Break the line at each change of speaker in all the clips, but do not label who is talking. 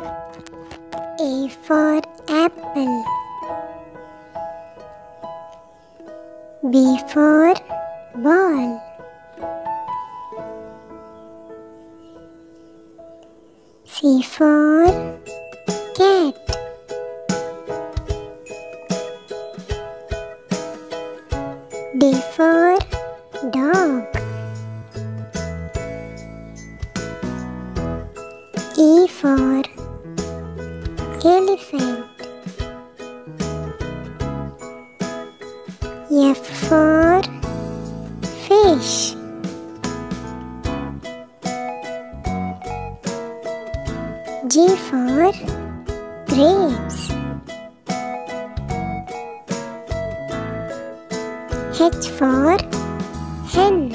A for apple. B for ball. C for cat. D for dog. E for elephant. F for fish. G for grapes. H for hen.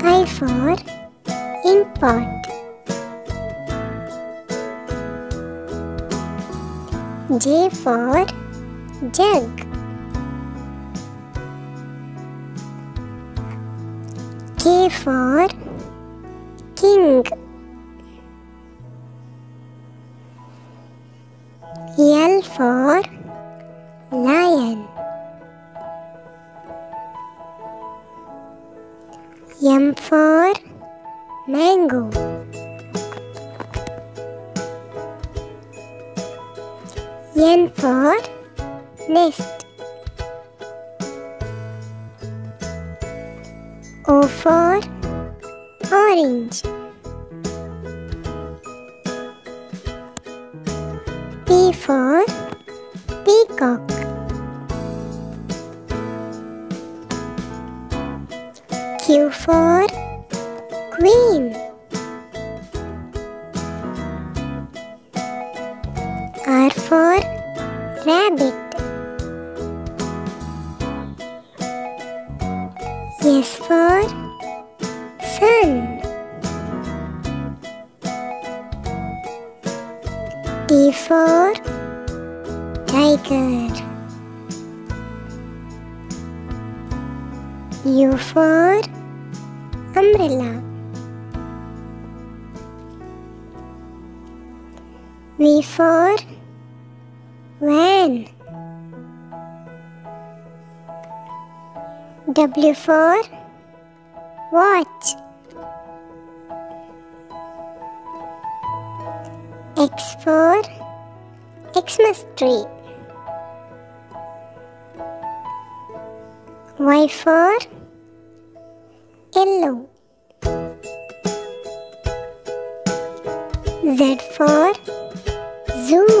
I for ink pot. J for jug. K for king. L for lion. M for mango. N for nest. O for orange. P for peacock. Q for queen. R for rabbit. S for sun. T for tiger. U for umbrella. V for van. W for watch. X for Xmas tree. Y for yellow. Z for Zoom.